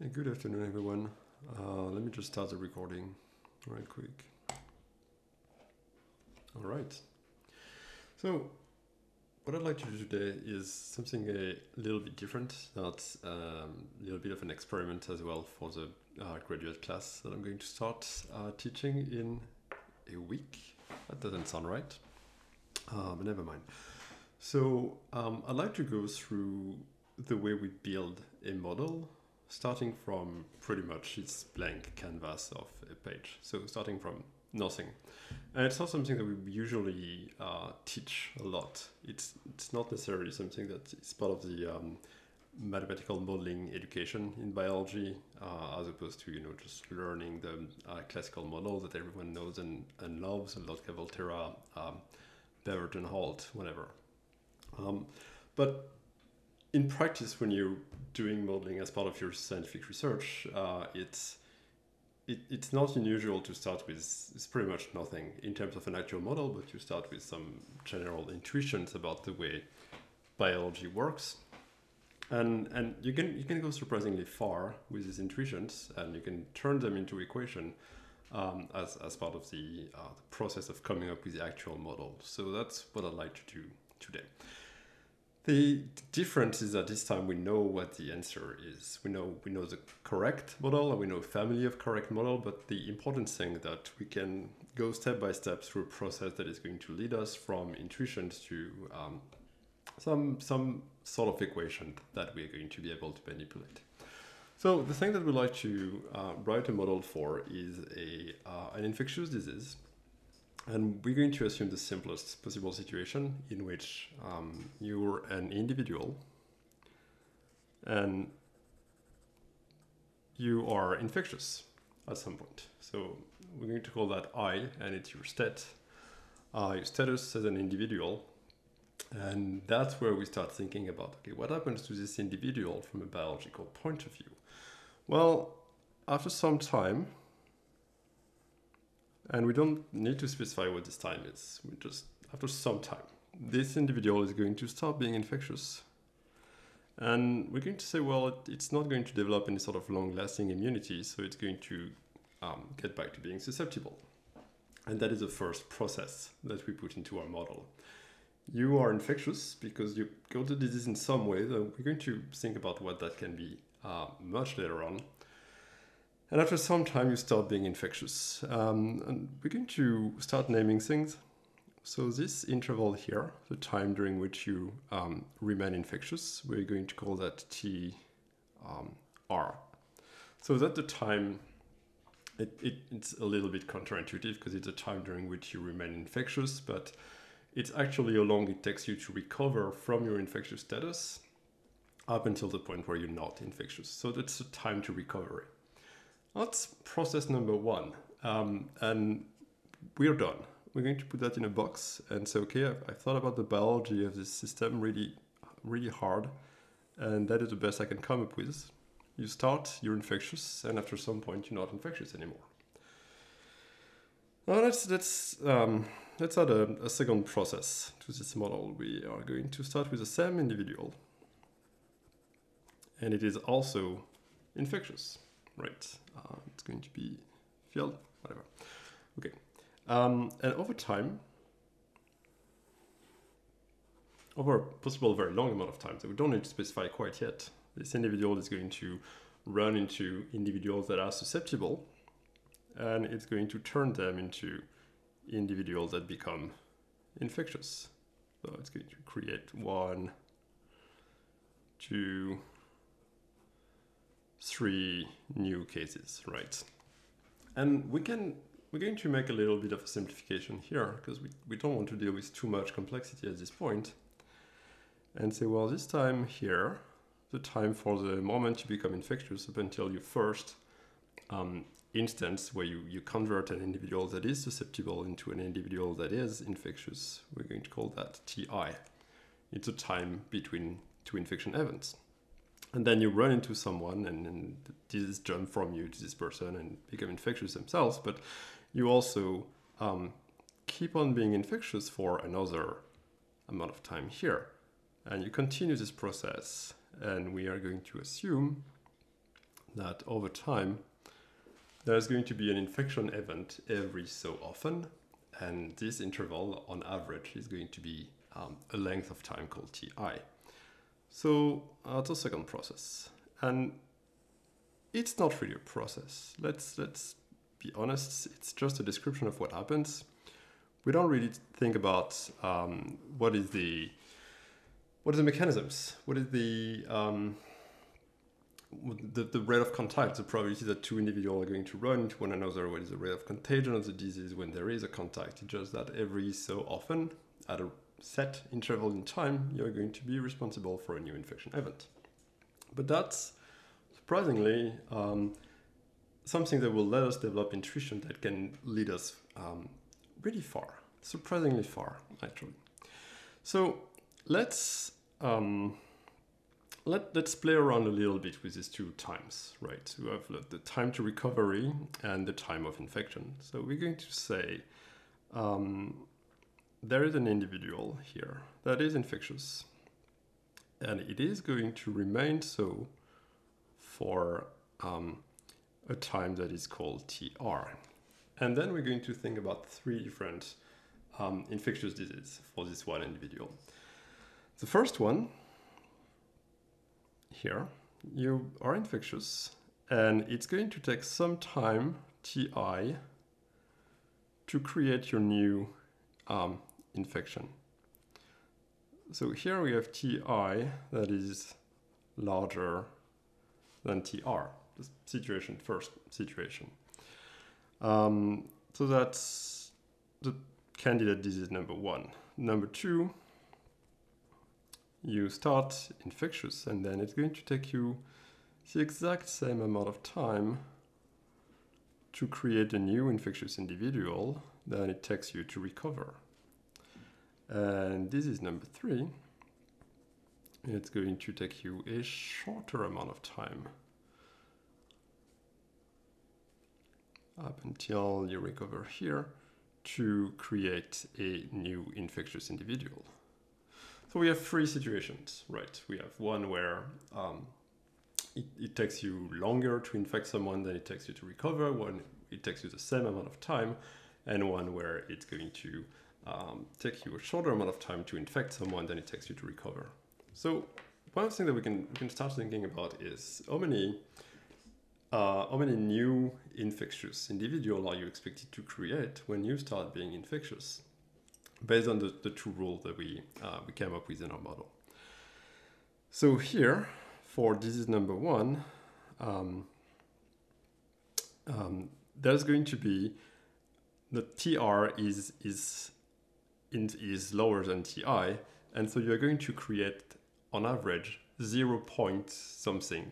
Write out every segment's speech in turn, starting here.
Hey, good afternoon, everyone. Uh, let me just start the recording right quick. All right. So, what I'd like to do today is something a little bit different, not um, a little bit of an experiment as well for the uh, graduate class that I'm going to start uh, teaching in a week. That doesn't sound right, uh, but never mind. So, um, I'd like to go through the way we build a model starting from pretty much its blank canvas of a page. So starting from nothing. And it's not something that we usually uh, teach a lot. It's, it's not necessarily something that is part of the um, mathematical modeling education in biology, uh, as opposed to, you know, just learning the uh, classical model that everyone knows and, and loves, Lotka, Volterra, um, Beverton, Holt, whatever. Um, but in practice, when you're doing modeling as part of your scientific research, uh, it's it, it's not unusual to start with it's pretty much nothing in terms of an actual model, but you start with some general intuitions about the way biology works. And, and you can you can go surprisingly far with these intuitions, and you can turn them into equation um, as, as part of the, uh, the process of coming up with the actual model. So that's what I'd like to do today. The difference is that this time we know what the answer is. We know we know the correct model and we know family of correct model, but the important thing that we can go step by step through a process that is going to lead us from intuitions to um, some some sort of equation that we're going to be able to manipulate. So the thing that we like to uh, write a model for is a uh, an infectious disease and we're going to assume the simplest possible situation in which um, you're an individual and you are infectious at some point. So we're going to call that I, and it's your stat, uh, your status as an individual. And that's where we start thinking about okay, what happens to this individual from a biological point of view? Well, after some time, and we don't need to specify what this time is. We just, after some time, this individual is going to stop being infectious. And we're going to say, well, it, it's not going to develop any sort of long lasting immunity, so it's going to um, get back to being susceptible. And that is the first process that we put into our model. You are infectious because you got the disease in some way. We're going to think about what that can be uh, much later on. And after some time, you start being infectious. Um, and we're going to start naming things. So this interval here, the time during which you um, remain infectious, we're going to call that T um, R. So that the time, it, it, it's a little bit counterintuitive because it's a time during which you remain infectious, but it's actually how long it takes you to recover from your infectious status up until the point where you're not infectious. So that's the time to recovery. That's process number one. Um, and we're done. We're going to put that in a box and say, okay, I've, I've, thought about the biology of this system really, really hard. And that is the best I can come up with. You start, you're infectious, and after some point, you're not infectious anymore. Now let's, let's, um, let's add a, a second process to this model. We are going to start with the same individual. And it is also infectious right? Uh, it's going to be filled, whatever. Okay. Um, and over time, over a possible very long amount of time, so we don't need to specify quite yet, this individual is going to run into individuals that are susceptible, and it's going to turn them into individuals that become infectious. So it's going to create one, two, three new cases, right? And we can, we're going to make a little bit of a simplification here because we, we don't want to deal with too much complexity at this point. And say, well, this time here, the time for the moment you become infectious up until your first um, instance where you, you convert an individual that is susceptible into an individual that is infectious, we're going to call that TI. It's a time between two infection events and then you run into someone and, and jump from you to this person and become infectious themselves but you also um, keep on being infectious for another amount of time here and you continue this process and we are going to assume that over time, there's going to be an infection event every so often, and this interval on average is going to be um, a length of time called Ti. So that's a second process. And it's not really a process. Let's let's be honest. It's just a description of what happens. We don't really think about um, what is the what are the mechanisms? What is the um, the, the rate of contact, the probability that two individuals are going to run into one another, what is the rate of contagion of the disease when there is a contact. It's just that every so often, at a set interval in time, you're going to be responsible for a new infection event. But that's surprisingly um, something that will let us develop intuition that can lead us um, really far, surprisingly far, actually. So let's um, let, let's play around a little bit with these two times, right? We have the time to recovery and the time of infection. So we're going to say um, there is an individual here that is infectious and it is going to remain so for um, a time that is called TR. And then we're going to think about three different um, infectious diseases for this one individual. The first one here, you are infectious and it's going to take some time, Ti, to create your new um, infection. So here we have Ti that is larger than TR, the situation, first situation. Um, so that's the candidate disease number one. Number two, you start infectious and then it's going to take you the exact same amount of time to create a new infectious individual than it takes you to recover. And this is number three. It's going to take you a shorter amount of time up until you recover here to create a new infectious individual. So we have three situations, right? We have one where um, it, it, takes you longer to infect someone than it takes you to recover, one it takes you the same amount of time, and one where it's going to um, take you a shorter amount of time to infect someone than it takes you to recover. So one thing that we can, we can start thinking about is how many uh, how many new infectious individual are you expected to create when you start being infectious? based on the, the two rules that we, uh, we came up with in our model. So here, for disease number one, um, um, there's going to be the TR is is in, is lower than TI, and so you're going to create on average zero point something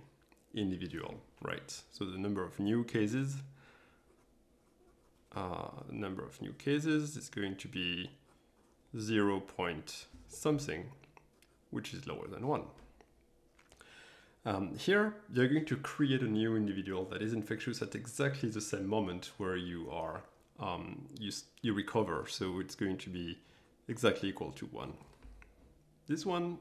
individual, right? So the number of new cases, uh, number of new cases is going to be 0 point something, which is lower than 1. Um, here, you're going to create a new individual that is infectious at exactly the same moment where you are, um, you, you recover. So it's going to be exactly equal to 1. This one,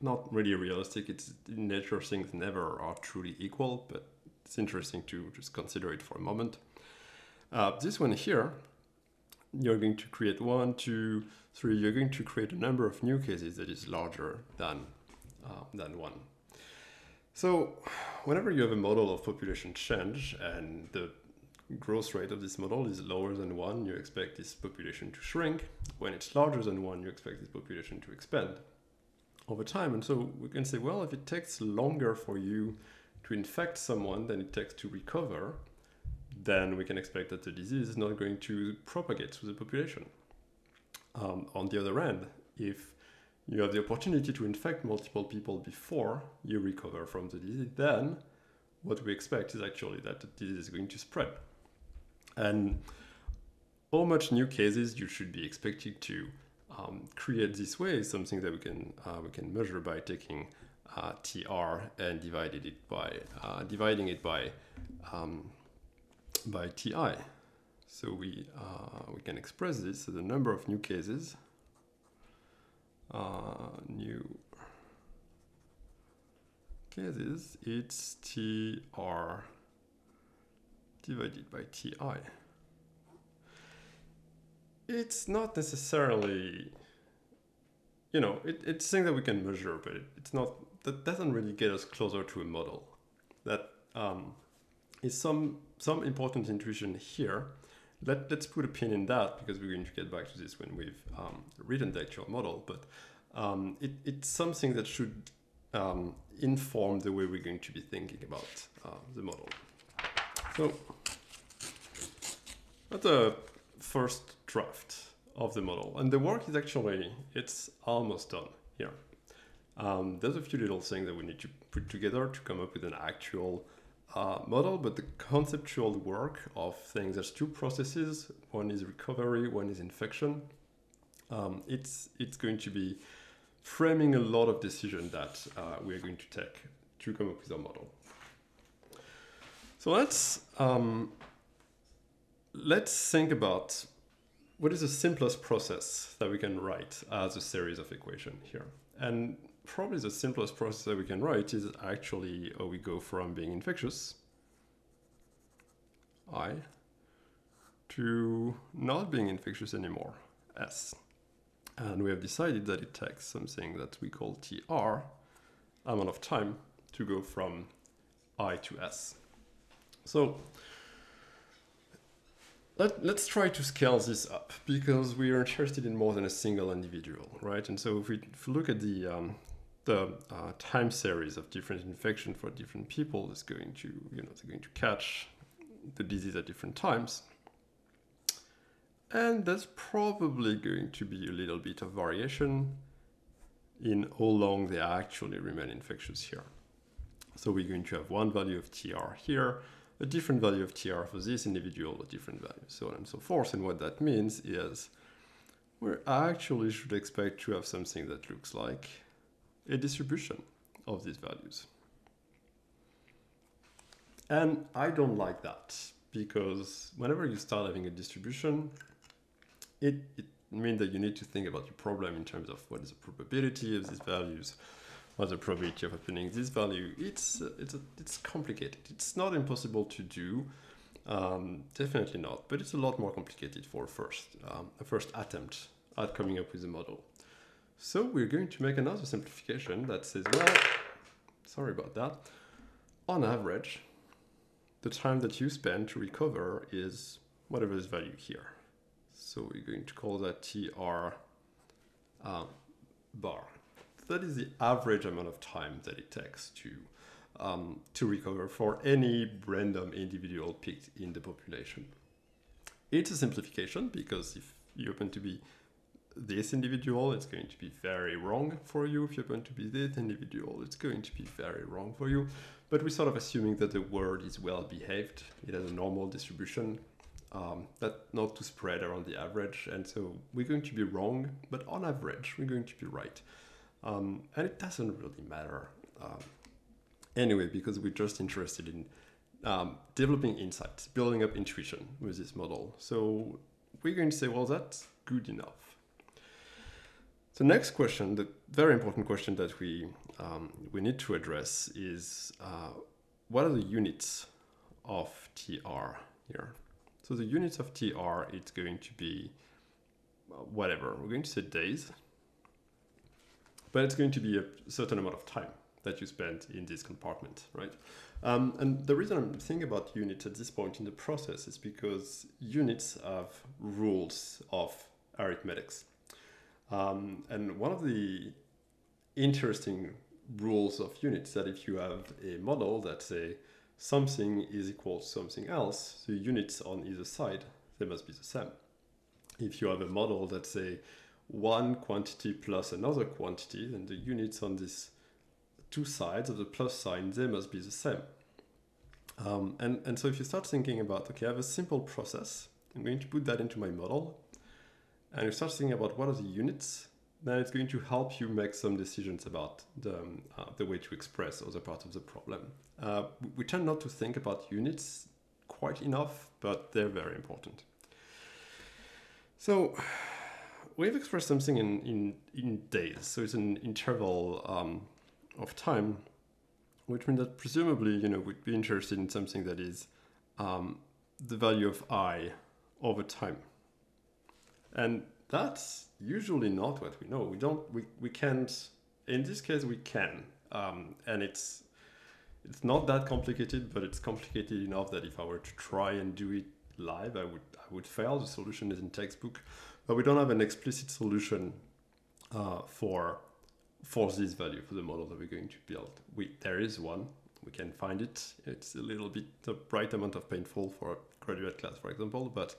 not really realistic. It's in nature, things never are truly equal, but it's interesting to just consider it for a moment. Uh, this one here, you're going to create one, two, three, you're going to create a number of new cases that is larger than, uh, than one. So whenever you have a model of population change and the growth rate of this model is lower than one, you expect this population to shrink. When it's larger than one, you expect this population to expand over time. And so we can say, well, if it takes longer for you to infect someone than it takes to recover, then we can expect that the disease is not going to propagate through the population. Um, on the other hand, if you have the opportunity to infect multiple people before you recover from the disease, then what we expect is actually that the disease is going to spread. And how much new cases you should be expecting to um, create this way is something that we can uh, we can measure by taking uh, TR and divided it by uh, dividing it by um, by TI. So we, uh, we can express this as the number of new cases, uh, new cases, it's TR divided by TI. It's not necessarily, you know, it, it's something that we can measure, but it, it's not, that doesn't really get us closer to a model. That um, is some, some important intuition here. Let, let's put a pin in that because we're going to get back to this when we've um, written the actual model, but um, it, it's something that should um, inform the way we're going to be thinking about uh, the model. So that's the first draft of the model. And the work is actually, it's almost done here. Um, there's a few little things that we need to put together to come up with an actual uh, model, but the conceptual work of things, there's two processes. One is recovery, one is infection. Um, it's, it's going to be framing a lot of decision that uh, we are going to take to come up with our model. So let's um, let's think about what is the simplest process that we can write as a series of equation here. And probably the simplest process that we can write is actually how we go from being infectious, I, to not being infectious anymore, S. And we have decided that it takes something that we call TR, amount of time, to go from I to S. So let, let's try to scale this up because we are interested in more than a single individual, right? And so if we, if we look at the, um, the uh, time series of different infection for different people, it's going to, you know, they're going to catch the disease at different times. And there's probably going to be a little bit of variation in how long they actually remain infectious here. So we're going to have one value of TR here, a different value of TR for this individual, a different value, so on and so forth. And what that means is we actually should expect to have something that looks like a distribution of these values. And I don't like that because whenever you start having a distribution, it, it means that you need to think about your problem in terms of what is the probability of these values, what's the probability of happening this value. It's it's a, it's complicated. It's not impossible to do, um, definitely not, but it's a lot more complicated for a first um, a first attempt at coming up with a model. So we're going to make another simplification that says, well, sorry about that. On average, the time that you spend to recover is whatever is value here. So we're going to call that TR uh, bar. That is the average amount of time that it takes to um, to recover for any random individual picked in the population. It's a simplification because if you happen to be this individual, it's going to be very wrong for you. If you happen to be this individual, it's going to be very wrong for you. But we're sort of assuming that the world is well behaved. It has a normal distribution um, that not to spread around the average. And so we're going to be wrong, but on average, we're going to be right. Um, and it doesn't really matter um, anyway, because we're just interested in um, developing insights, building up intuition with this model. So we're going to say, well, that's good enough. The next question, the very important question that we um, we need to address is uh, what are the units of TR here? So the units of TR, it's going to be whatever. We're going to say days, but it's going to be a certain amount of time that you spend in this compartment, right? Um, and the reason I'm thinking about units at this point in the process is because units have rules of arithmetics. Um, and one of the interesting rules of units that if you have a model that say something is equal to something else, the units on either side, they must be the same. If you have a model that say one quantity plus another quantity, then the units on these two sides of the plus sign, they must be the same. Um, and, and so if you start thinking about, okay, I have a simple process, I'm going to put that into my model, and you start thinking about what are the units, then it's going to help you make some decisions about the, um, uh, the way to express other parts of the problem. Uh, we tend not to think about units quite enough, but they're very important. So we've expressed something in, in, in days, so it's an interval um, of time which means that presumably, you know, we'd be interested in something that is um, the value of i over time. And that's usually not what we know. We don't, we, we can't, in this case, we can. Um, and it's, it's not that complicated, but it's complicated enough that if I were to try and do it live, I would, I would fail. The solution is in textbook, but we don't have an explicit solution uh, for, for this value for the model that we're going to build. We, there is one, we can find it. It's a little bit the right amount of painful for a graduate class, for example, but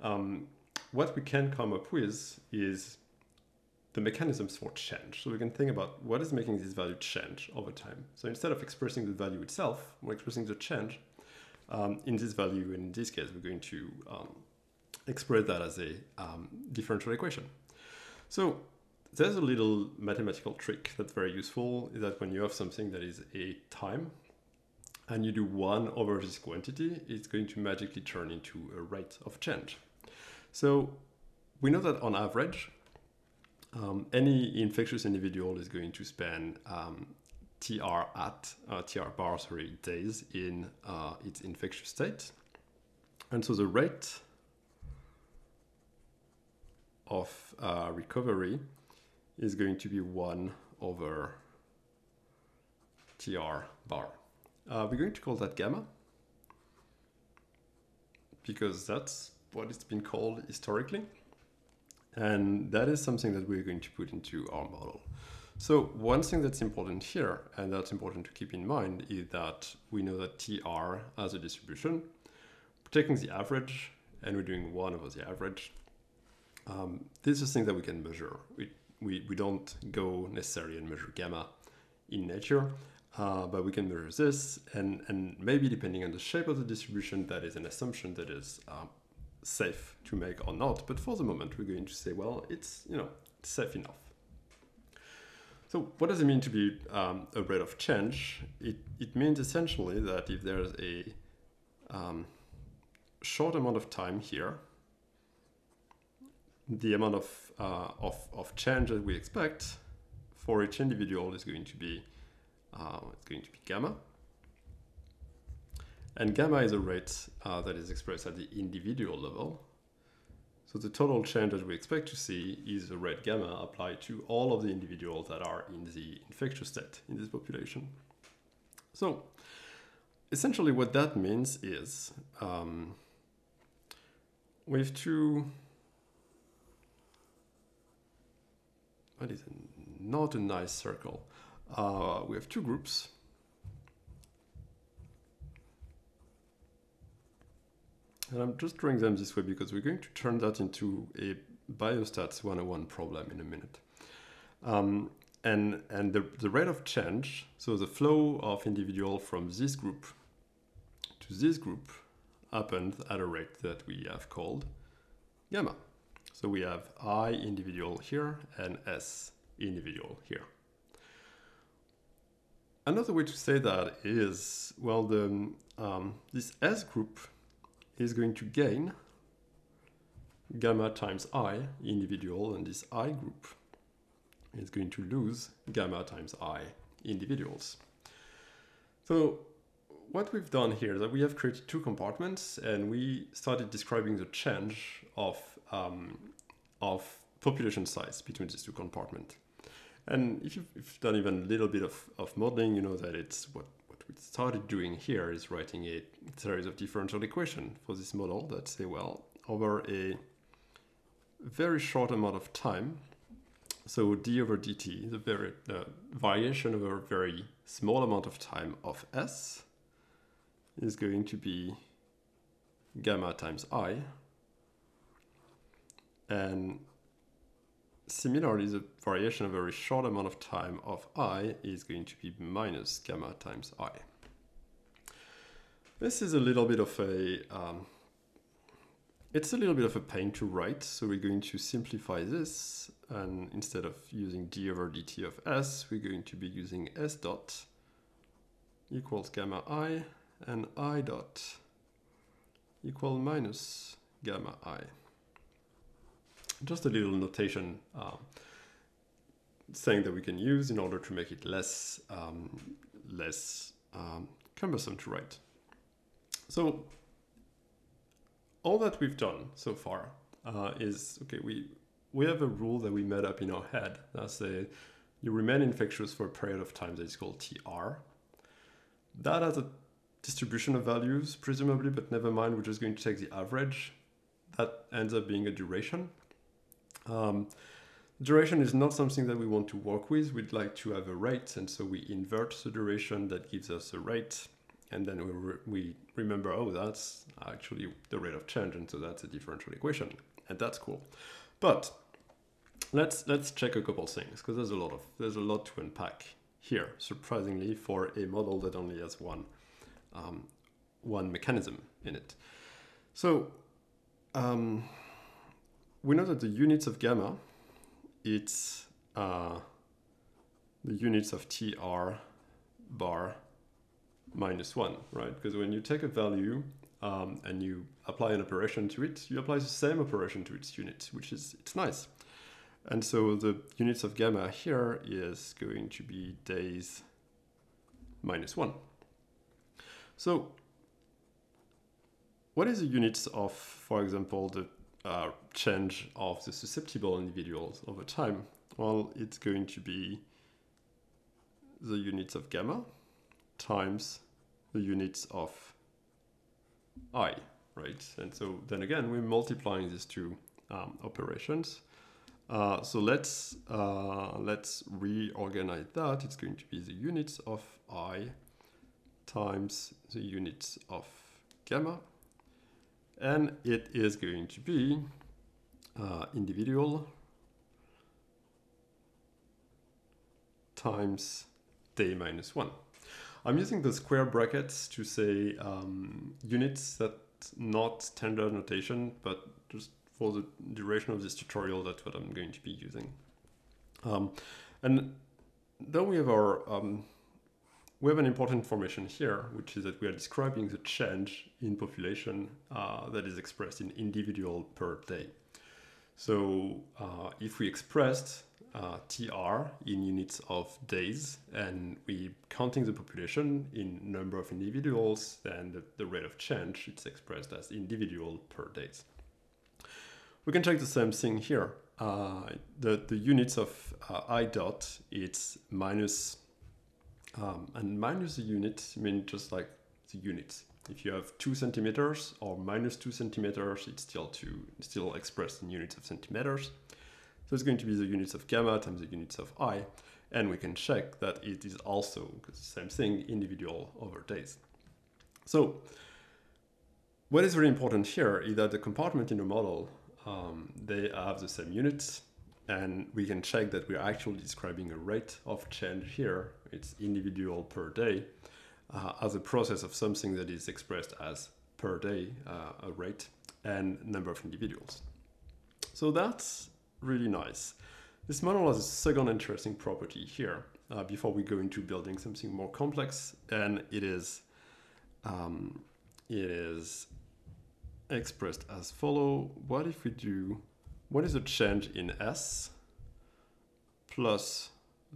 um, what we can come up with is the mechanisms for change. So we can think about what is making this value change over time. So instead of expressing the value itself, we're expressing the change um, in this value. And in this case, we're going to um, express that as a um, differential equation. So there's a little mathematical trick that's very useful is that when you have something that is a time and you do one over this quantity, it's going to magically turn into a rate of change. So we know that on average, um, any infectious individual is going to spend um, TR at, uh, TR bar, sorry, days in uh, its infectious state. And so the rate of uh, recovery is going to be 1 over TR bar. Uh, we're going to call that gamma because that's what it's been called historically. And that is something that we're going to put into our model. So one thing that's important here, and that's important to keep in mind, is that we know that TR as a distribution, taking the average, and we're doing 1 over the average. Um, this is thing that we can measure. We, we, we don't go necessarily and measure gamma in nature, uh, but we can measure this, and, and maybe depending on the shape of the distribution, that is an assumption that is uh, safe to make or not. But for the moment, we're going to say, well, it's you know safe enough. So what does it mean to be um, a rate of change? It, it means essentially that if there's a um, short amount of time here, the amount of, uh, of, of change that we expect for each individual is going to be uh, it's going to be gamma. And gamma is a rate uh, that is expressed at the individual level. So the total change that we expect to see is a rate gamma applied to all of the individuals that are in the infectious state in this population. So essentially what that means is um, we have two, what is not a nice circle uh, we have two groups. And I'm just drawing them this way because we're going to turn that into a biostats 101 problem in a minute. Um, and and the, the rate of change, so the flow of individual from this group to this group happened at a rate that we have called gamma. So we have I individual here and S individual here. Another way to say that is, well, the, um, this S group is going to gain gamma times I individual, and this I group is going to lose gamma times I individuals. So what we've done here is that we have created two compartments and we started describing the change of, um, of population size between these two compartments. And if you've, if you've, done even a little bit of, of modeling, you know that it's what, what we started doing here is writing a series of differential equation for this model that say, well, over a very short amount of time, so d over dt, the very uh, variation over a very small amount of time of s is going to be gamma times i. And Similarly, the variation of a very short amount of time of i is going to be minus gamma times i. This is a little bit of a, um, it's a little bit of a pain to write, so we're going to simplify this, and instead of using d over dt of s, we're going to be using s dot equals gamma i, and i dot equal minus gamma i just a little notation uh, saying that we can use in order to make it less um, less um, cumbersome to write. So all that we've done so far uh, is, okay, we, we have a rule that we made up in our head. That's a, you remain infectious for a period of time that is called TR. That has a distribution of values, presumably, but never mind, we're just going to take the average. That ends up being a duration. Um, duration is not something that we want to work with. We'd like to have a rate, and so we invert the duration that gives us a rate, and then we, re we remember, oh, that's actually the rate of change, and so that's a differential equation, and that's cool. But let's let's check a couple things because there's a lot of there's a lot to unpack here. Surprisingly, for a model that only has one um, one mechanism in it. So um, we know that the units of gamma, it's uh, the units of tr bar minus one, right? Because when you take a value um, and you apply an operation to it, you apply the same operation to its unit, which is, it's nice. And so the units of gamma here is going to be days minus one. So what is the units of, for example, the uh, change of the susceptible individuals over time? Well, it's going to be the units of gamma times the units of i, right? And so then again, we're multiplying these two um, operations. Uh, so let's uh, let's reorganize that. It's going to be the units of i times the units of gamma. And it is going to be uh, individual times day minus 1. I'm using the square brackets to say um, units that not standard notation, but just for the duration of this tutorial, that's what I'm going to be using. Um, and then we have our um, we have an important information here, which is that we are describing the change in population uh, that is expressed in individual per day. So uh, if we expressed uh, TR in units of days and we counting the population in number of individuals, then the, the rate of change it's expressed as individual per days. We can check the same thing here. Uh, the, the units of uh, I dot, it's minus um, and minus the unit mean just like the units. If you have two centimeters or minus two centimeters, it's still two, still expressed in units of centimeters. So it's going to be the units of gamma times the units of i, and we can check that it is also, same thing, individual over days. So what is very important here is that the compartment in the model, um, they have the same units, and we can check that we're actually describing a rate of change here. It's individual per day uh, as a process of something that is expressed as per day, uh, a rate, and number of individuals. So that's really nice. This model has a second interesting property here uh, before we go into building something more complex, and it is um, it is expressed as follow. What if we do what is the change in S plus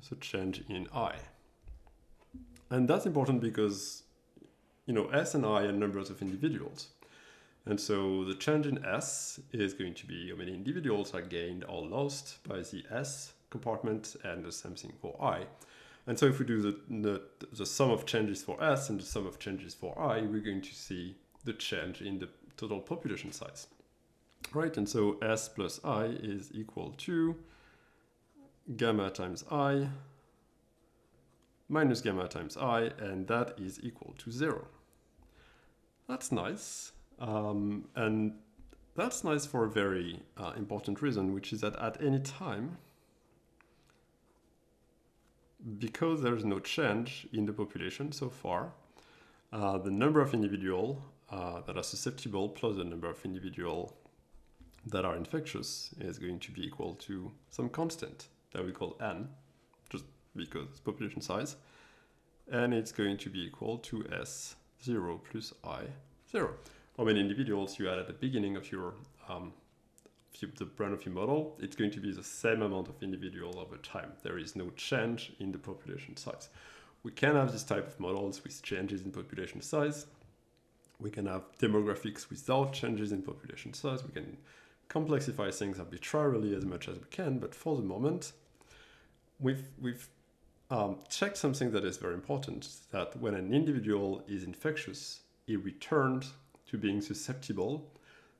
the change in I? And that's important because, you know, S and I are numbers of individuals. And so the change in S is going to be how many individuals are gained or lost by the S compartment and the same thing for I. And so if we do the, the, the sum of changes for S and the sum of changes for I, we're going to see the change in the total population size right? And so S plus I is equal to gamma times I minus gamma times I, and that is equal to zero. That's nice. Um, and that's nice for a very uh, important reason, which is that at any time, because there's no change in the population so far, uh, the number of individual uh, that are susceptible plus the number of individual that are infectious is going to be equal to some constant that we call n, because it's population size, and it's going to be equal to S0 plus I0. How many individuals you had at the beginning of your um, the brand of your model, it's going to be the same amount of individual over time. There is no change in the population size. we can have this type of models with changes in population size. We can have demographics without changes in population size. We can complexify things arbitrarily as much as we can, but for the moment, we've, we've um, checked something that is very important, that when an individual is infectious, he returns to being susceptible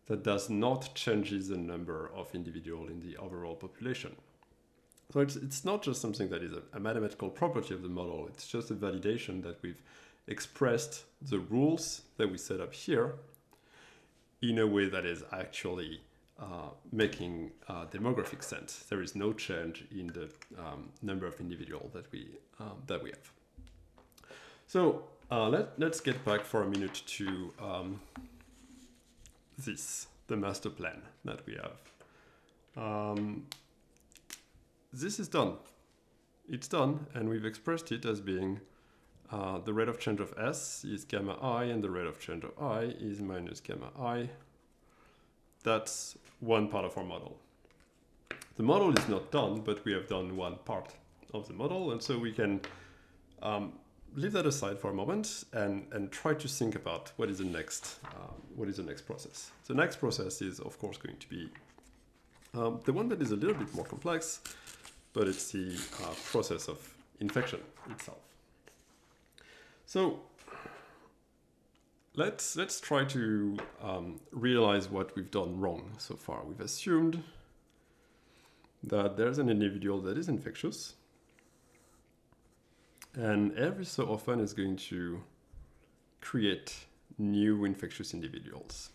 that does not change the number of individuals in the overall population. So it's, it's not just something that is a, a, mathematical property of the model, it's just a validation that we've expressed the rules that we set up here in a way that is actually uh, making uh, demographic sense. There is no change in the um, number of individuals that we, um, that we have. So uh, let, let's get back for a minute to um, this, the master plan that we have. Um, this is done. It's done, and we've expressed it as being uh, the rate of change of S is gamma i, and the rate of change of i is minus gamma i. That's one part of our model. The model is not done, but we have done one part of the model, and so we can um, leave that aside for a moment and, and try to think about what is the next um, what is the next process. The next process is of course going to be um, the one that is a little bit more complex, but it's the uh, process of infection itself. So let's let's try to um, realize what we've done wrong so far. We've assumed that there's an individual that is infectious and every so often is going to create new infectious individuals.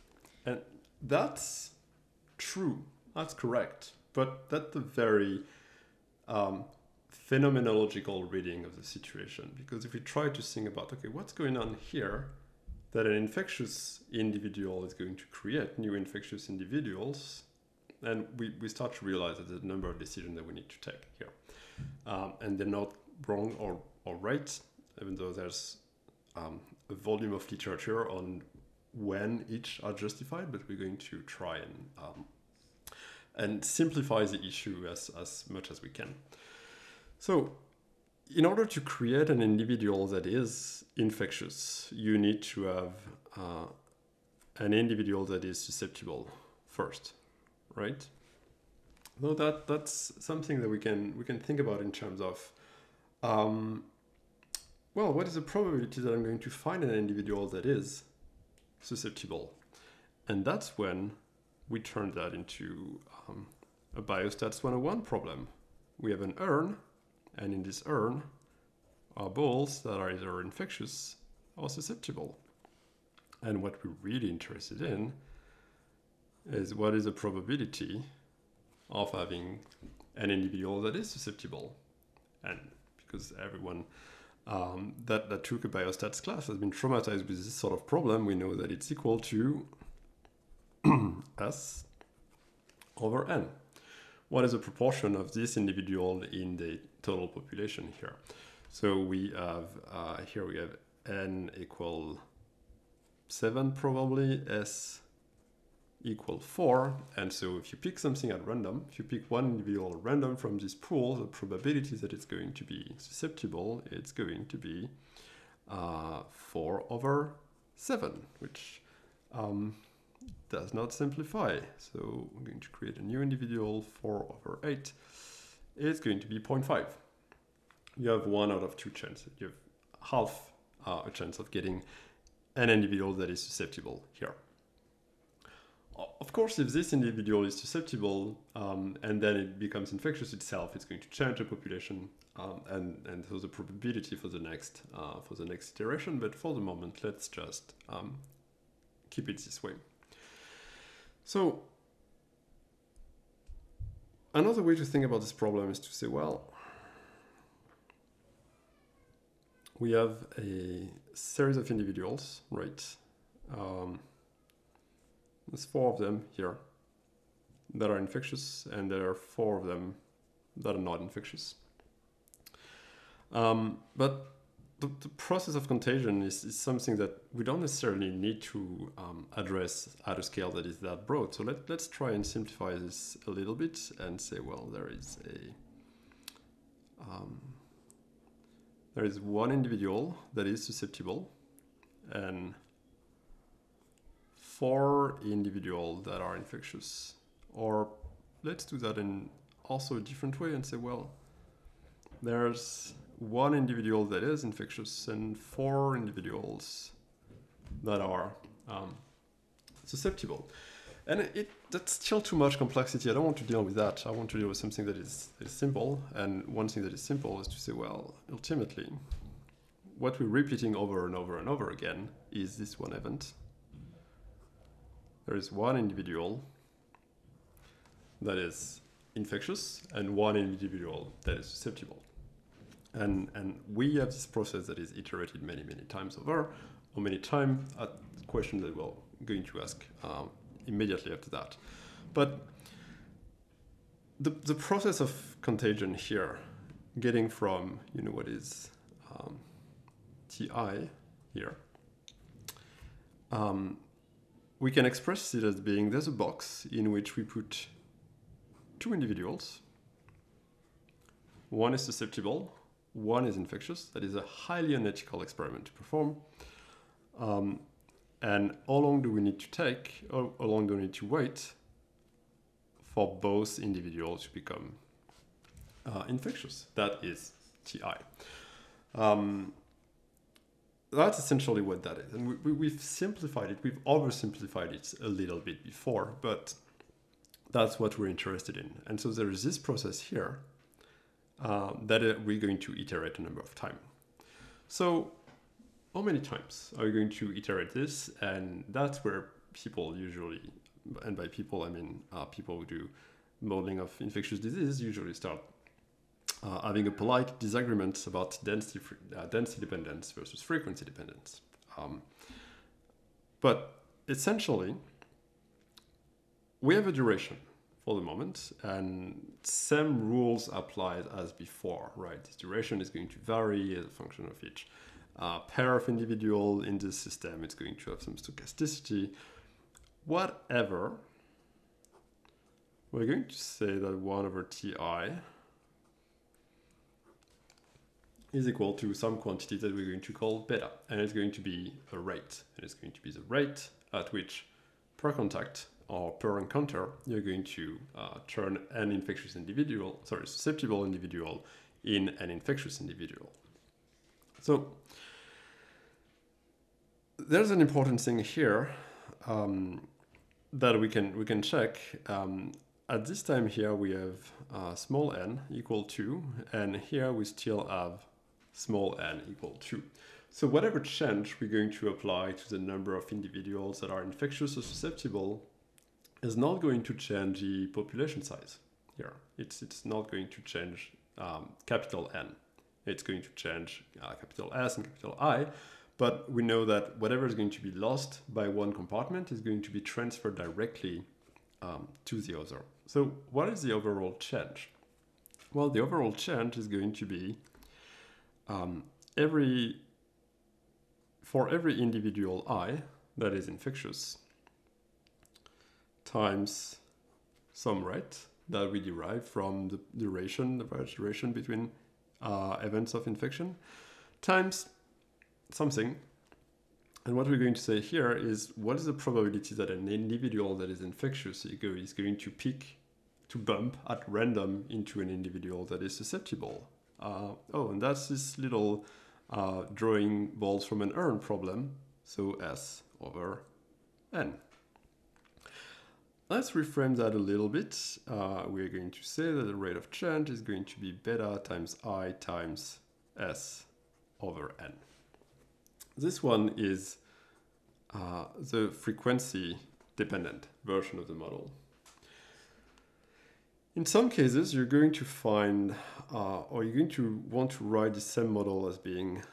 And that's true, that's correct, but that's a very um, phenomenological reading of the situation. Because if we try to think about, okay, what's going on here that an infectious individual is going to create new infectious individuals, and we, we start to realize that there's a number of decisions that we need to take here. Um, and they're not wrong or or right, even though there's um, a volume of literature on when each are justified, but we're going to try and um, and simplify the issue as, as much as we can. So in order to create an individual that is infectious, you need to have uh, an individual that is susceptible first, right? Though that that's something that we can we can think about in terms of um, well, what is the probability that I'm going to find an individual that is susceptible? And that's when we turn that into um, a biostats 101 problem. We have an urn, and in this urn are balls that are either infectious or susceptible. And what we're really interested in is what is the probability of having an individual that is susceptible. And because everyone um, that, that took a biostats class has been traumatized with this sort of problem, we know that it's equal to S over N. What is the proportion of this individual in the total population here? So we have, uh, here we have N equal 7 probably, S equal 4. And so if you pick something at random, if you pick one individual at random from this pool, the probability that it's going to be susceptible, it's going to be uh, 4 over 7, which um, does not simplify. So I'm going to create a new individual, 4 over 8. It's going to be 0.5. You have one out of two chances. You have half uh, a chance of getting an individual that is susceptible here of course, if this individual is susceptible um, and then it becomes infectious itself, it's going to change the population um, and and so the probability for the next uh, for the next iteration. But for the moment, let's just um, keep it this way. So another way to think about this problem is to say, well, we have a series of individuals, right? Um, there's four of them here that are infectious, and there are four of them that are not infectious. Um, but the, the, process of contagion is, is, something that we don't necessarily need to um, address at a scale that is that broad. So let, let's try and simplify this a little bit and say, well, there is a um, there is one individual that is susceptible and four individuals that are infectious. Or let's do that in also a different way and say, well, there's one individual that is infectious and four individuals that are um, susceptible. And it, that's still too much complexity. I don't want to deal with that. I want to deal with something that is, that is simple. And one thing that is simple is to say, well, ultimately, what we're repeating over and over and over again is this one event. There is one individual that is infectious and one individual that is susceptible. And, and we have this process that is iterated many, many times over, or many times the question that we're going to ask um, immediately after that. But the, the process of contagion here, getting from, you know, what is um, Ti here, um, we can express it as being there's a box in which we put two individuals. One is susceptible, one is infectious. That is a highly unethical experiment to perform. Um, and how long do we need to take, or how long do we need to wait for both individuals to become uh, infectious? That is TI. Um, that's essentially what that is. And we, we, have simplified it, we've oversimplified it a little bit before, but that's what we're interested in. And so there is this process here um, that uh, we're going to iterate a number of times. So how many times are you going to iterate this? And that's where people usually, and by people I mean uh, people who do modeling of infectious disease, usually start uh, having a polite disagreement about density, uh, density dependence versus frequency dependence. Um, but essentially, we have a duration for the moment, and same rules applied as before, right? This duration is going to vary as a function of each uh, pair of individual in this system. It's going to have some stochasticity. Whatever, we're going to say that 1 over ti is equal to some quantity that we're going to call beta. And it's going to be a rate. And it's going to be the rate at which per contact or per encounter, you're going to uh, turn an infectious individual, sorry, susceptible individual in an infectious individual. So there's an important thing here um, that we can we can check. Um, at this time here we have uh, small n equal 2 and here we still have small n equal 2. So whatever change we're going to apply to the number of individuals that are infectious or susceptible is not going to change the population size here. It's, it's not going to change um, capital N. It's going to change uh, capital S and capital I, but we know that whatever is going to be lost by one compartment is going to be transferred directly um, to the other. So what is the overall change? Well, the overall change is going to be um, every for every individual I that is infectious times some rate that we derive from the duration, the average duration between uh, events of infection, times something. And what we're going to say here is what is the probability that an individual that is infectious is going to pick, to bump at random into an individual that is susceptible? Uh, oh, and that's this little uh, drawing balls from an urn problem. So S over N. Let's reframe that a little bit. Uh, we're going to say that the rate of change is going to be beta times I times S over N. This one is uh, the frequency dependent version of the model. In some cases, you're going to find, uh, or you're going to want to write the same model as being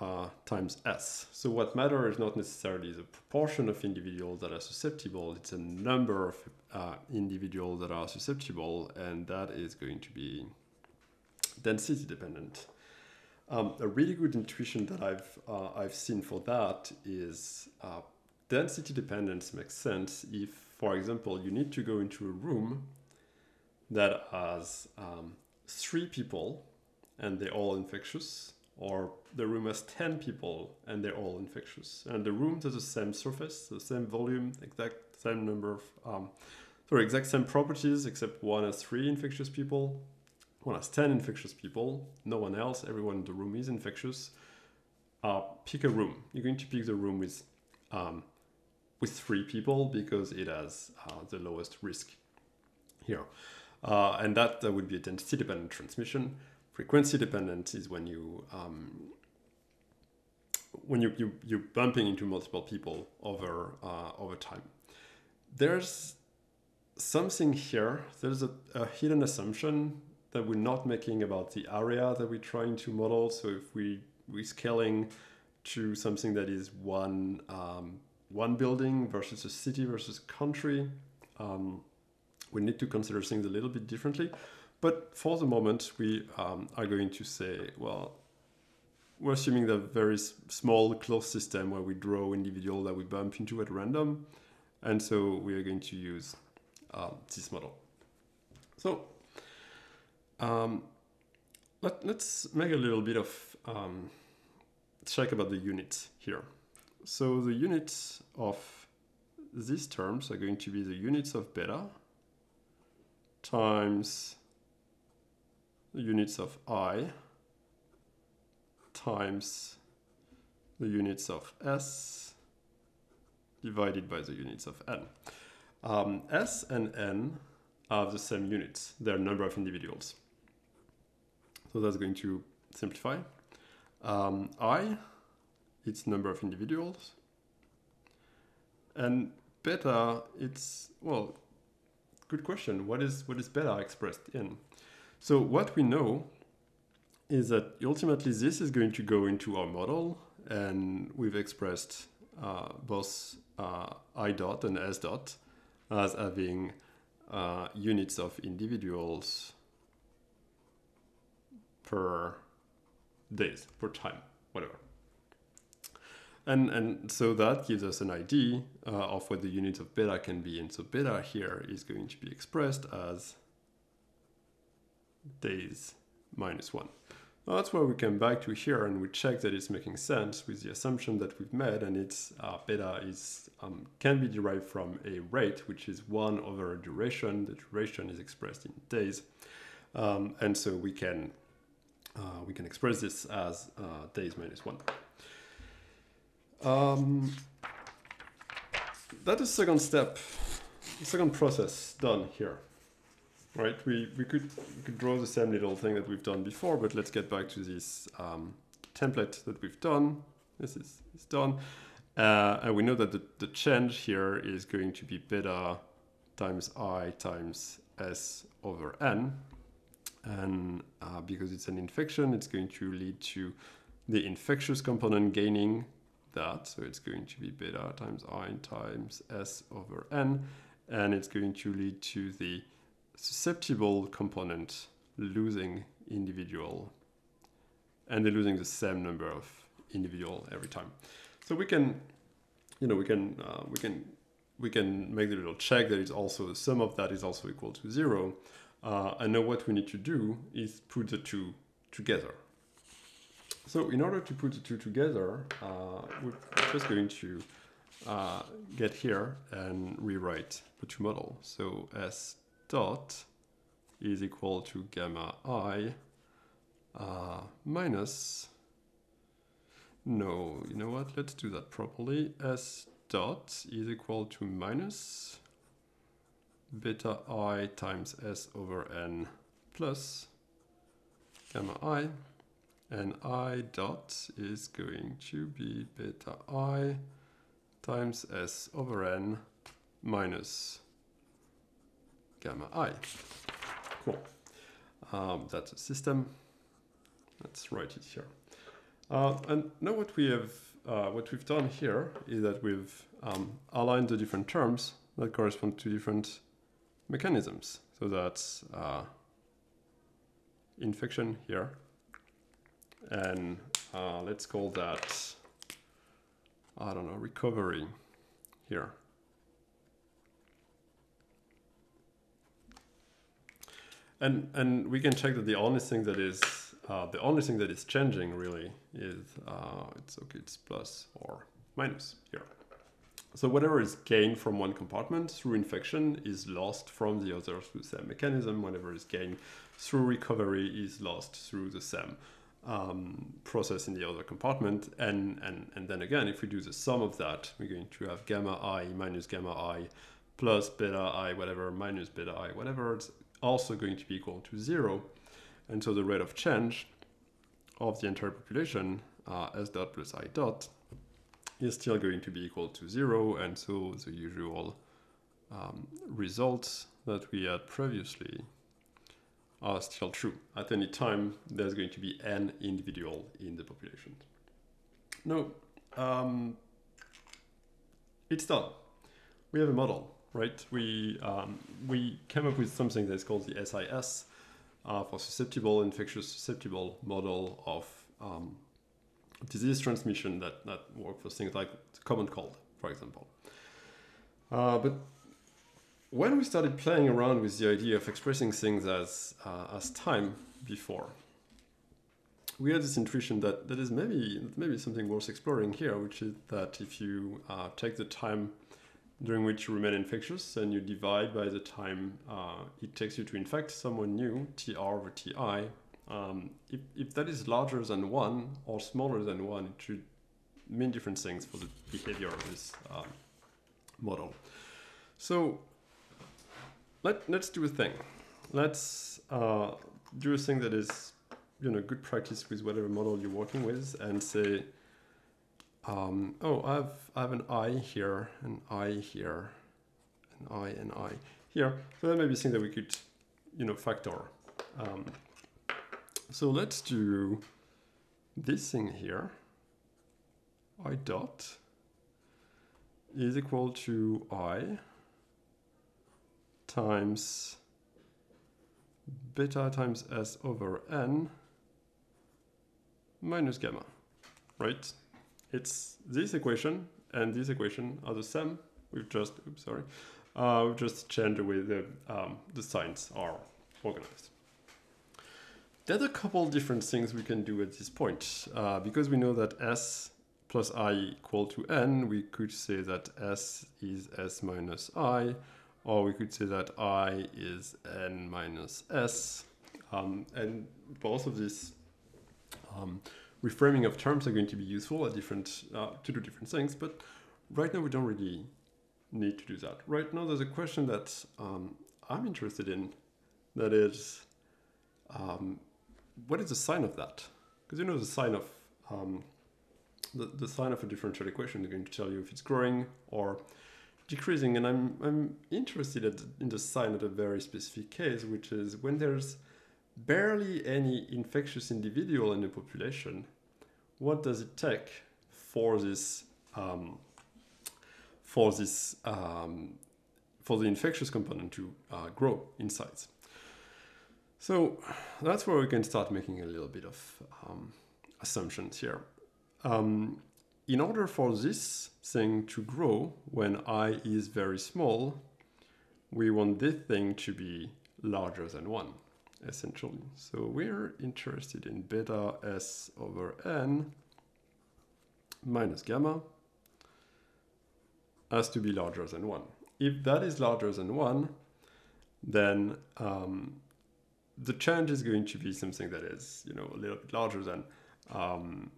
uh, times S. So what matters is not necessarily the proportion of individuals that are susceptible, it's a number of uh, individuals that are susceptible, and that is going to be density dependent. Um, a really good intuition that I've uh, I've seen for that is uh, density dependence makes sense if, for example, you need to go into a room that has um, three people and they're all infectious, or the room has 10 people and they're all infectious. And the room has the same surface, the same volume, exact same number of, um, sorry, exact same properties, except one has three infectious people, one has 10 infectious people, no one else, everyone in the room is infectious. Uh, pick a room. You're going to pick the room with, um, with three people because it has uh, the lowest risk here. Uh, and that, that would be a density dependent transmission. Frequency dependent is when you um, when you, you you're bumping into multiple people over uh, over time. There's something here. There's a, a hidden assumption that we're not making about the area that we're trying to model. So if we we're scaling to something that is one um, one building versus a city versus a country, um, we need to consider things a little bit differently. But for the moment, we um, are going to say, well, we're assuming the very small closed system where we draw individual that we bump into at random. And so we are going to use uh, this model. So um, let, us make a little bit of um, check about the units here. So the units of these terms are going to be the units of beta times the units of i times the units of s divided by the units of n. Um, s and n are the same units, their number of individuals. So that's going to simplify. Um, i, its number of individuals. And beta, it's, well, good question. What is, what is beta expressed in? So what we know is that ultimately this is going to go into our model and we've expressed uh, both uh, i dot and s dot as having uh, units of individuals per days, per time, whatever. And, and so that gives us an idea uh, of what the units of beta can be. And so beta here is going to be expressed as days minus one. Well, that's where we come back to here and we check that it's making sense with the assumption that we've made and its uh, beta is um, can be derived from a rate, which is one over a duration. The duration is expressed in days. Um, and so we can uh, we can express this as uh, days minus one. Um, that is second step, second process done here right? We, we, could, we could draw the same little thing that we've done before, but let's get back to this um, template that we've done. This is, is done. Uh, and we know that the, the change here is going to be beta times i times s over n. And uh, because it's an infection, it's going to lead to the infectious component gaining that. So it's going to be beta times i times s over n. And it's going to lead to the susceptible component losing individual and they're losing the same number of individual every time. So we can, you know, we can, uh, we can, we can make the little check that is also the sum of that is also equal to zero. Uh, and now what we need to do is put the two together. So in order to put the two together, uh, we're just going to uh, get here and rewrite the two model. So S dot is equal to gamma i uh, minus, no, you know what, let's do that properly. S dot is equal to minus beta i times s over n plus gamma i and i dot is going to be beta i times s over n minus gamma i. Cool. Um, that's a system. Let's write it here. Uh, and now what we have, uh, what we've done here is that we've um, aligned the different terms that correspond to different mechanisms. So that's uh, infection here. And uh, let's call that, I don't know, recovery here. And, and we can check that the only thing that is uh, the only thing that is changing really is uh, it's okay, it's plus or minus here. So whatever is gained from one compartment through infection is lost from the other through same mechanism. Whatever is gained through recovery is lost through the same um, process in the other compartment. And, and, and then again, if we do the sum of that, we're going to have gamma i minus gamma i plus beta i whatever minus beta i whatever. It's also going to be equal to zero. And so the rate of change of the entire population, uh, s dot plus i dot, is still going to be equal to zero. And so the usual um, results that we had previously are still true. At any time, there's going to be n individual in the population. No, um, it's done. We have a model, right? We, um, we came up with something that's called the SIS uh, for susceptible, infectious susceptible model of um, disease transmission that, that work for things like common cold, for example. Uh, but when we started playing around with the idea of expressing things as, uh, as time before, we had this intuition that that is maybe maybe something worth exploring here, which is that if you uh, take the time during which you remain infectious and you divide by the time uh, it takes you to infect someone new, TR over TI, um, if, if that is larger than one or smaller than one, it should mean different things for the behavior of this um, model. So let, let's do a thing. Let's uh, do a thing that is, you know, good practice with whatever model you're working with and say, um, oh, I have, I have an I here, an I here, an I, and I here. So that may be something that we could, you know, factor. Um, so let's do this thing here. I dot is equal to I times beta times s over n minus gamma, right? It's this equation and this equation are the same. We've just, oops, sorry, uh, we've just changed the way the, um, the signs are organized. There's a couple different things we can do at this point. Uh, because we know that s plus i equal to n, we could say that s is s minus i, or we could say that i is n minus s. Um, and both of these um, reframing of terms are going to be useful at different uh, to do different things, but right now we don't really need to do that. Right now there's a question that um, I'm interested in, that is, um, what is the sign of that? Because you know the sign of um, the, the sign of a differential equation is going to tell you if it's growing or decreasing and I'm, I'm interested in the sign of a very specific case which is when there's barely any infectious individual in the population what does it take for this um, for this um, for the infectious component to uh, grow in size? So that's where we can start making a little bit of um, assumptions here. Um, in order for this thing to grow when i is very small, we want this thing to be larger than 1, essentially. So we're interested in beta s over n minus gamma has to be larger than 1. If that is larger than 1, then um, the change is going to be something that is, you know, a little bit larger than um,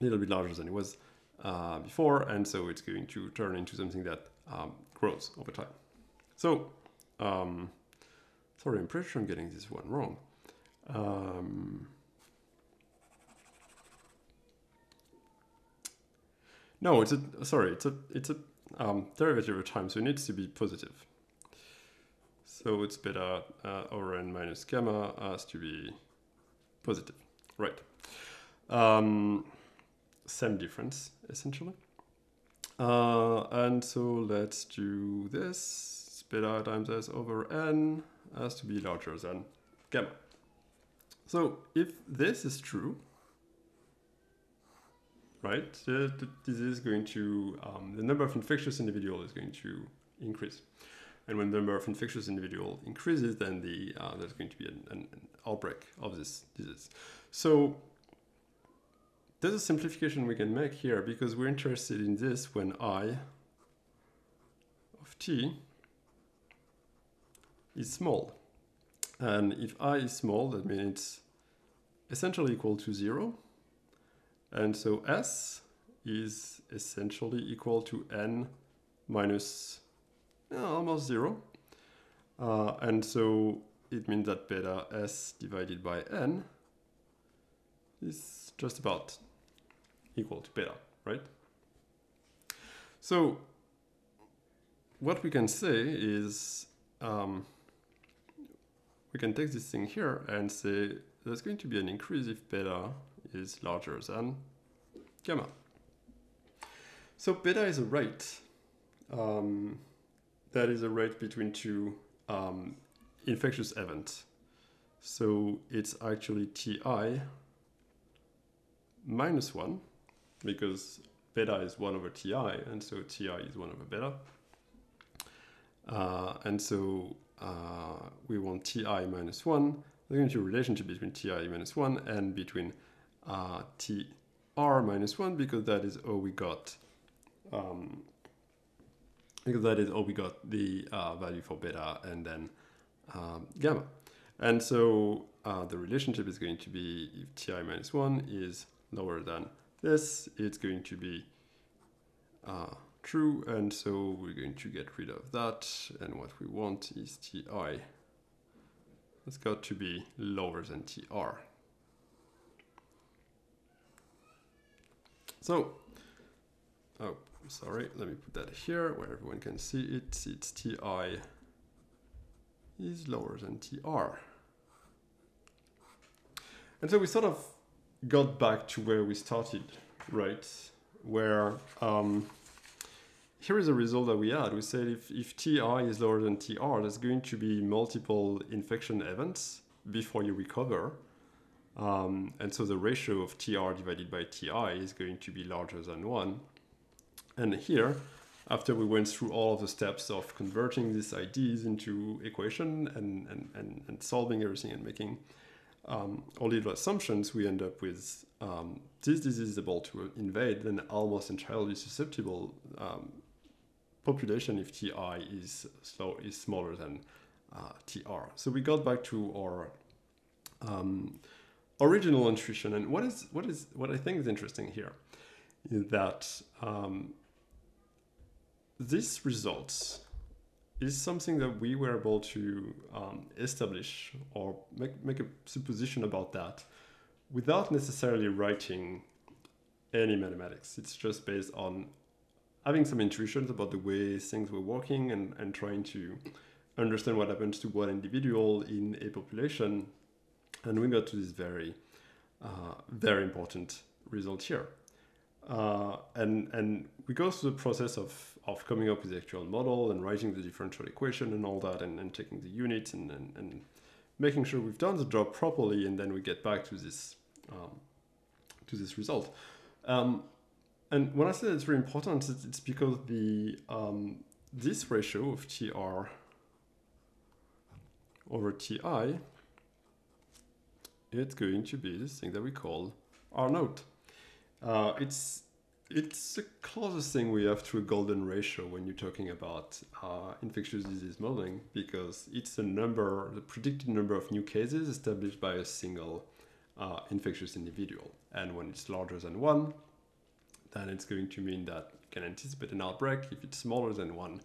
a little bit larger than it was uh, before, and so it's going to turn into something that um, grows over time. So, um, sorry, I'm pretty sure I'm getting this one wrong. Um, no, it's a sorry, it's a it's a um, derivative of time, so it needs to be positive. So it's beta uh, over n minus gamma has to be positive, right? Um, same difference essentially. Uh, and so let's do this. Beta times s over n has to be larger than gamma. So if this is true, right, this is going to, um, the number of infectious individual is going to increase. And when the number of infectious individual increases, then the uh, there's going to be an, an outbreak of this disease. So there's a simplification we can make here because we're interested in this when i of t is small. And if i is small, that means it's essentially equal to zero. And so s is essentially equal to n minus yeah, almost zero. Uh, and so it means that beta s divided by n is just about equal to beta, right? So what we can say is um, we can take this thing here and say there's going to be an increase if beta is larger than gamma. So beta is a rate. Um, that is a rate between two um, infectious events. So it's actually Ti minus 1 because beta is 1 over Ti and so Ti is 1 over beta. Uh, and so uh, we want Ti minus 1. There's going to be a relationship between Ti minus 1 and between uh, Tr minus 1 because that is all we got um, because that is all we got the uh, value for beta and then um, gamma. And so uh, the relationship is going to be if ti minus 1 is lower than this, it's going to be uh, true. And so we're going to get rid of that. And what we want is ti. It's got to be lower than tr. So, oh, sorry, let me put that here where everyone can see it. It's Ti is lower than Tr. And so we sort of got back to where we started, right? Where um, here is a result that we had. We said if, if Ti is lower than Tr, there's going to be multiple infection events before you recover. Um, and so the ratio of Tr divided by Ti is going to be larger than 1. And here, after we went through all of the steps of converting these IDs into equation and, and, and, and solving everything and making um, all little assumptions, we end up with um, this disease is able to invade an almost entirely susceptible um, population if Ti is slow is smaller than uh, Tr. So we got back to our um, original intuition, and what is what is what I think is interesting here is that um, this results is something that we were able to um, establish or make, make a supposition about that without necessarily writing any mathematics. It's just based on having some intuitions about the way things were working and, and trying to understand what happens to one individual in a population. And we got to this very, uh, very important result here. Uh, and, and we go through the process of of coming up with the actual model and writing the differential equation and all that and, and taking the units and, and, and, making sure we've done the job properly and then we get back to this um, to this result. Um, and when I say it's very important, it's, because the um, this ratio of TR over TI, it's going to be this thing that we call R naught. Uh, it's it's the closest thing we have to a golden ratio when you're talking about uh, infectious disease modeling because it's the number, the predicted number of new cases established by a single uh, infectious individual. And when it's larger than one, then it's going to mean that you can anticipate an outbreak. If it's smaller than one,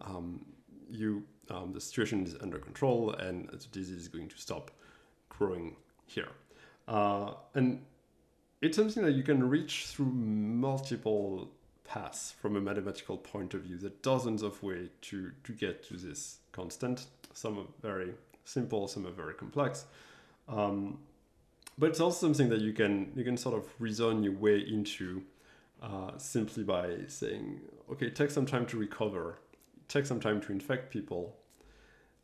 um, you um, the situation is under control and the disease is going to stop growing here. Uh, and it's something that you can reach through multiple paths from a mathematical point of view. There are dozens of ways to, to get to this constant. Some are very simple, some are very complex. Um, but it's also something that you can you can sort of reason your way into uh, simply by saying, okay, take some time to recover, take some time to infect people.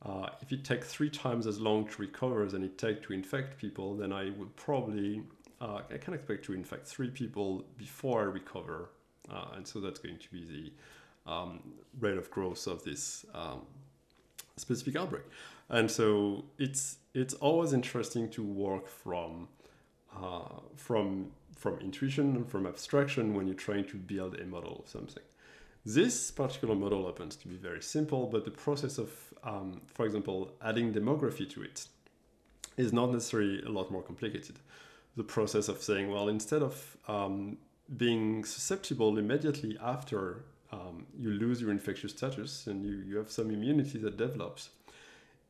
Uh, if it takes three times as long to recover than it takes to infect people, then I would probably uh, I can expect to infect three people before I recover. Uh, and so that's going to be the um, rate of growth of this um, specific outbreak. And so it's it's always interesting to work from uh, from from intuition and from abstraction when you're trying to build a model of something. This particular model happens to be very simple, but the process of, um, for example, adding demography to it is not necessarily a lot more complicated. The process of saying, well, instead of um, being susceptible immediately after um, you lose your infectious status and you, you have some immunity that develops,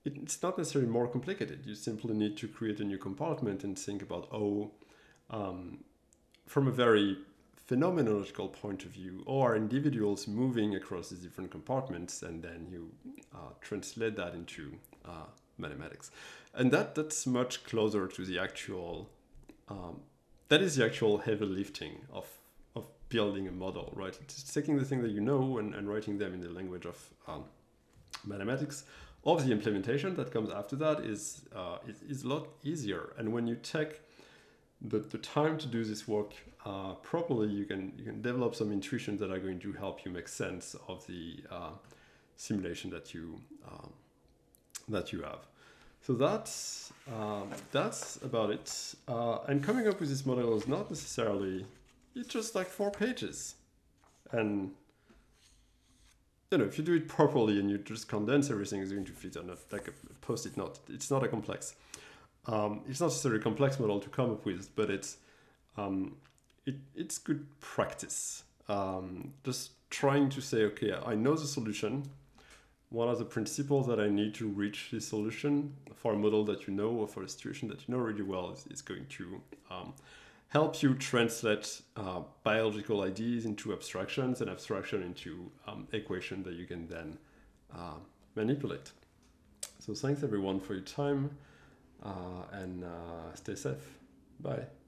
it's not necessarily more complicated. You simply need to create a new compartment and think about, oh, um, from a very phenomenological point of view, or individuals moving across these different compartments, and then you uh, translate that into uh, mathematics. And that that's much closer to the actual. Um, that is the actual heavy lifting of of building a model, right? It's taking the thing that you know and, and writing them in the language of um, mathematics. Of the implementation that comes after that is uh, is, is a lot easier. And when you take the, the time to do this work uh, properly, you can you can develop some intuitions that are going to help you make sense of the uh, simulation that you um, that you have. So that's um, that's about it. Uh, and coming up with this model is not necessarily it's just like four pages, and you know if you do it properly and you just condense everything, it's going to fit on a, like a post-it note. It's not a complex um, it's not necessarily a complex model to come up with, but it's um, it, it's good practice. Um, just trying to say, okay, I know the solution. What are the principles that I need to reach this solution for a model that you know or for a situation that you know really well is, is going to um, help you translate uh, biological ideas into abstractions and abstraction into um, equation that you can then uh, manipulate. So thanks everyone for your time uh, and uh, stay safe. Bye.